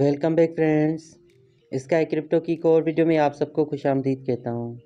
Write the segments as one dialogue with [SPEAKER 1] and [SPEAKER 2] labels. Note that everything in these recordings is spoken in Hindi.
[SPEAKER 1] Welcome back friends. इसका क्रिप्टो की एक और वीडियो में आप सबको खुश आमदीद कहता हूँ।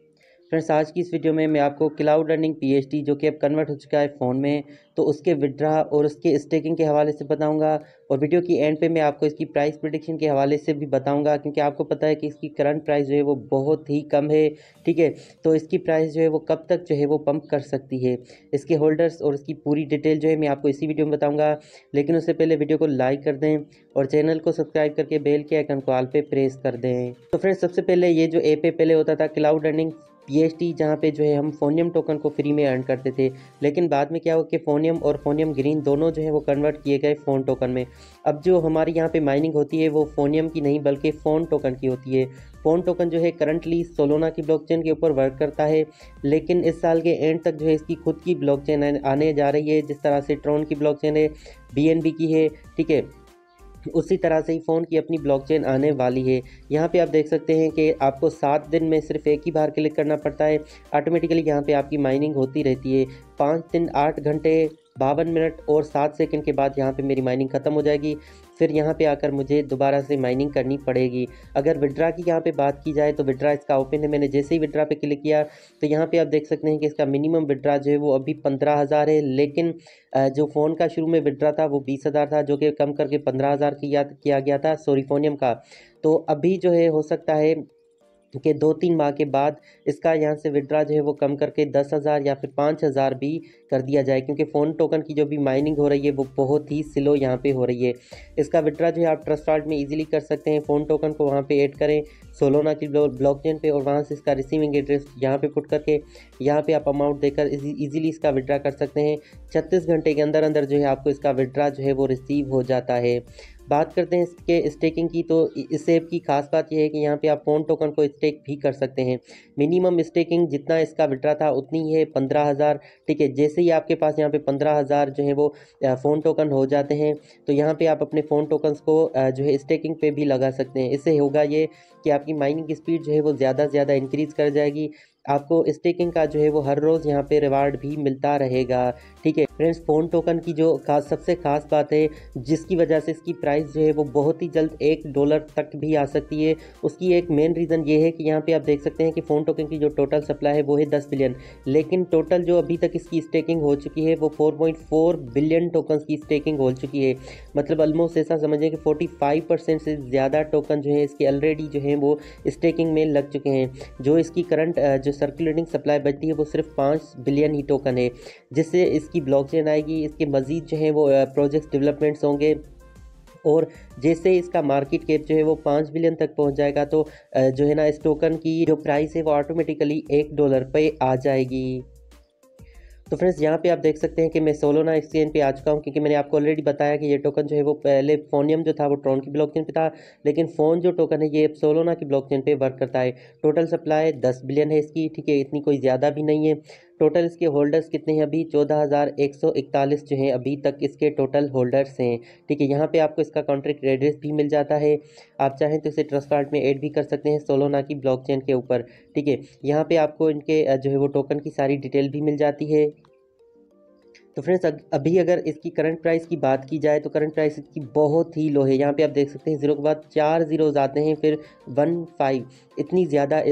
[SPEAKER 1] फ्रेंड्स, आज की इस वीडियो में मैं आपको क्लाउड रनिंग पीएचडी, जो कि अब कन्वर्ट हो चुका है फ़ोन में तो उसके विड्रा और उसके स्टेकिंग के हवाले से बताऊँगा। और वीडियो की एंड पे मैं आपको इसकी प्राइस प्रिडिक्शन के हवाले से भी बताऊँगा, क्योंकि आपको पता है कि इसकी करंट प्राइस जो है वो बहुत ही कम है, ठीक है? तो इसकी प्राइस जो है वो कब तक जो है वो पम्प कर सकती है? इसके होल्डर्स और इसकी पूरी डिटेल जो है मैं आपको इसी वीडियो में बताऊँगा। लेकिन उससे पहले वीडियो को लाइक कर दें और चैनल को सब्सक्राइब करके बेल के आइकन को आल पे प्रेस कर दें। तो फ्रेंड्स, सबसे पहले ये जो ऐप पहले होता था क्लाउड रनिंग पी जहाँ पे जो है हम फोनियम टोकन को फ्री में अर्न करते थे। लेकिन बाद में क्या हुआ कि फोनियम और फोनियम ग्रीन दोनों जो है वो कन्वर्ट किए गए फ़ोन टोकन में। अब जो हमारी यहाँ पे माइनिंग होती है वो फोनियम की नहीं, बल्कि फ़ोन टोकन की होती है। फ़ोन टोकन जो है करंटली सोलोना की ब्लॉकचेन के ऊपर वर्क करता है, लेकिन इस साल के एंड तक जो है इसकी खुद की ब्लॉकचेन आने जा रही है, जिस तरह से ट्रोन की ब्लॉकचेन है BNB की है, ठीक है? उसी तरह से ही फ़ोन की अपनी ब्लॉकचेन आने वाली है। यहाँ पे आप देख सकते हैं कि आपको सात दिन में सिर्फ़ एक ही बार क्लिक करना पड़ता है। ऑटोमेटिकली यहाँ पे आपकी माइनिंग होती रहती है। पाँच दिन, आठ घंटे, बावन मिनट और सात सेकंड के बाद यहाँ पे मेरी माइनिंग ख़त्म हो जाएगी। फिर यहाँ पे आकर मुझे दोबारा से माइनिंग करनी पड़ेगी। अगर विड्रा की यहाँ पे बात की जाए तो विड्रा इसका ओपन है। मैंने जैसे ही विड्रा पे क्लिक किया तो यहाँ पे आप देख सकते हैं कि इसका मिनिमम विड्रा जो है वो अभी पंद्रह हज़ार है, लेकिन जो फ़ोन का शुरू में विड्रा था वो बीस हज़ार था, जो कि कम करके पंद्रह हज़ार किया गया था सोरीफोनियम का। तो अभी जो है हो सकता है के दो तीन माह के बाद इसका यहाँ से विड्रा जो है वो कम करके दस हज़ार या फिर पाँच हज़ार भी कर दिया जाए, क्योंकि फ़ोन टोकन की जो भी माइनिंग हो रही है वो बहुत ही स्लो यहाँ पे हो रही है। इसका विड्रा जो है आप ट्रस्ट वार्ड में इजीली कर सकते हैं फ़ोन टोकन को वहाँ पे ऐड करें सोलोना की ब्लॉकचेन पे और वहाँ से इसका रिसीविंग एड्रेस यहाँ पे पुट करके यहाँ पे आप अमाउंट देकर इजीली इसका विड्रा कर सकते हैं। छत्तीस घंटे के अंदर अंदर जो है आपको इसका विड्रा जो है वो रिसीव हो जाता है। बात करते हैं इसके स्टेकिंग की तो इस ऐप की खास बात यह है कि यहाँ पे आप फ़ोन टोकन को स्टेक भी कर सकते हैं। मिनिमम स्टेकिंग जितना इसका विड्रा था, उतनी है पंद्रह हज़ार ठीक है जैसे ही आपके पास यहाँ पे पंद्रह हज़ार जो है वो फ़ोन टोकन हो जाते हैं तो यहाँ पे आप अपने फ़ोन टोकन्स को जो है स्टेकिंग पे भी लगा सकते हैं। इससे होगा ये कि आपकी माइनिंग स्पीड जो है वो ज़्यादा से ज़्यादा इंक्रीज़ कर जाएगी। आपको स्टेकिंग का जो है वो हर रोज़ यहाँ पे रिवार्ड भी मिलता रहेगा। ठीक है? फ्रेंड्स फ़ोन टोकन की जो खास सबसे खास बात है, जिसकी वजह से इसकी प्राइस जो है वो बहुत ही जल्द एक डॉलर तक भी आ सकती है। उसकी एक मेन रीज़न ये है कि यहाँ पे आप देख सकते हैं कि फ़ोन टोकन की जो टोटल सप्लाई है वो है दस बिलियन लेकिन टोटल जो अभी तक इसकी स्टेकिंग हो चुकी है, वो फोर बिलियन टोकन की स्टेकिंग हो चुकी है। मतलब ऑलमोस्ट ऐसा समझें कि फोर्टी से ज़्यादा टोकन जो है इसके ऑलरेडी जो है वो स्टेकिंग में लग चुके हैं। जो इसकी करंट जो सर्कुलेटिंग सप्लाई बचती है वो सिर्फ़ पाँच बिलियन ही टोकन है, जिससे इसकी ब्लॉकचेन आएगी, इसके मज़ीद जो है वो प्रोजेक्ट्स डेवलपमेंट्स होंगे और जैसे इसका मार्केट कैप जो है वो पाँच बिलियन तक पहुँच जाएगा तो जो है ना, इस टोकन की जो प्राइस है वो ऑटोमेटिकली एक डॉलर पे आ जाएगी। तो फ्रेंड्स, यहाँ पे आप देख सकते हैं कि मैं सोलोना एक्सचेंज पे आ चुका हूँ, क्योंकि मैंने आपको ऑलरेडी बताया कि ये टोकन जो है वो पहले फोनियम जो था वो ट्रॉन की ब्लॉकचेन पे था, लेकिन फ़ोन जो टोकन है ये सोलोना की ब्लॉकचेन पे वर्क करता है। टोटल सप्लाई दस बिलियन है इसकी, ठीक है, इतनी कोई ज़्यादा भी नहीं है। टोटल इसके होल्डर्स कितने हैं? अभी चौदह हज़ार एक सौ इकतालीस जो हैं, अभी तक इसके टोटल होल्डर्स हैं। ठीक है, यहाँ पे आपको इसका कॉन्ट्रैक्ट एड्रेस भी मिल जाता है। आप चाहें तो इसे ट्रस्ट कार्ड में ऐड भी कर सकते हैं सोलोना की ब्लॉकचेन के ऊपर। ठीक है, यहाँ पे आपको इनके जो है वो टोकन की सारी डिटेल भी मिल जाती है। तो फ्रेंड्स अभी अगर इसकी करंट प्राइस की बात की जाए तो करंट प्राइस इसकी बहुत ही लो है। यहाँ पे आप देख सकते हैं ज़ीरो के बाद चार ज़ीरोज़ आते हैं, फिर वन फाइव इतनी ज़्यादा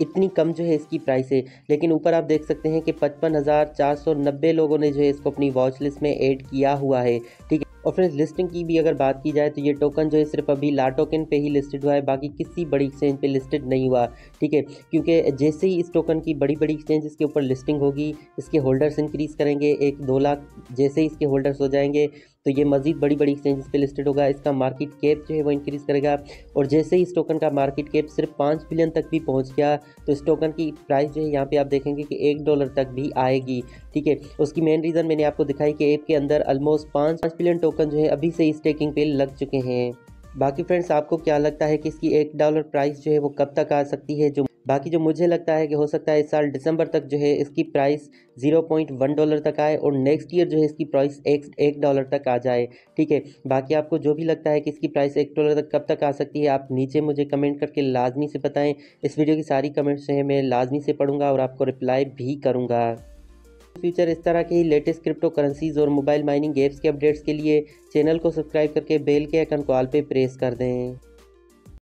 [SPEAKER 1] इतनी कम जो है इसकी प्राइस है। लेकिन ऊपर आप देख सकते हैं कि पचपन हज़ार चार सौ नब्बे लोगों ने जो है इसको अपनी वॉच लिस्ट में एड किया हुआ है। ठीक है। और फ्रेंड्स लिस्टिंग की भी अगर बात की जाए तो ये टोकन जो है सिर्फ़ अभी ला टोकन पे ही लिस्टेड हुआ है, बाकी किसी बड़ी एक्सचेंज पे लिस्टेड नहीं हुआ, ठीक है? क्योंकि जैसे ही इस टोकन की बड़ी बड़ी एक्सचेंज इसके ऊपर लिस्टिंग होगी, इसके होल्डर्स इंक्रीज़ करेंगे, एक दो लाख जैसे ही इसके होल्डर्स हो जाएँगे तो ये मजीद बड़ी बड़ी एक्सचेंजेस पे लिस्टेड होगा। इसका मार्केट कैप जो है वो इंक्रीज़ करेगा और जैसे ही इस टोकन का मार्केट कैप सिर्फ़ पाँच बिलियन तक भी पहुँच गया तो इस टोकन की प्राइस जो है यहाँ पे आप देखेंगे कि एक डॉलर तक भी आएगी, ठीक है? उसकी मेन रीज़न मैंने आपको दिखाई कि ऐप के अंदर ऑलमोस्ट पाँच पाँच बिलियन टोकन जो है अभी से स्टेकिंग पे लग चुके हैं। बाकी फ्रेंड्स आपको क्या लगता है कि इसकी एक डॉलर प्राइस जो है वो कब तक आ सकती है? जो बाकी जो मुझे लगता है कि हो सकता है इस साल दिसंबर तक जो है इसकी price zero point one dollar तक आए और नेक्स्ट ईयर जो है इसकी प्राइस एक एक डॉलर तक आ जाए, ठीक है? बाकी आपको जो भी लगता है कि इसकी प्राइस एक डॉलर तक कब तक आ सकती है, आप नीचे मुझे कमेंट करके लाजमी से बताएँ। इस वीडियो की सारी कमेंट्स जो है मैं लाजमी से पढ़ूँगा और आपको रिप्लाई भी करूँगा। फ्यूचर इस तरह के ही लेटेस्ट क्रिप्टो करेंसीज और मोबाइल माइनिंग एप्स के अपडेट्स के लिए चैनल को सब्सक्राइब करके बेल के आइकन को ऑल पे प्रेस कर दें।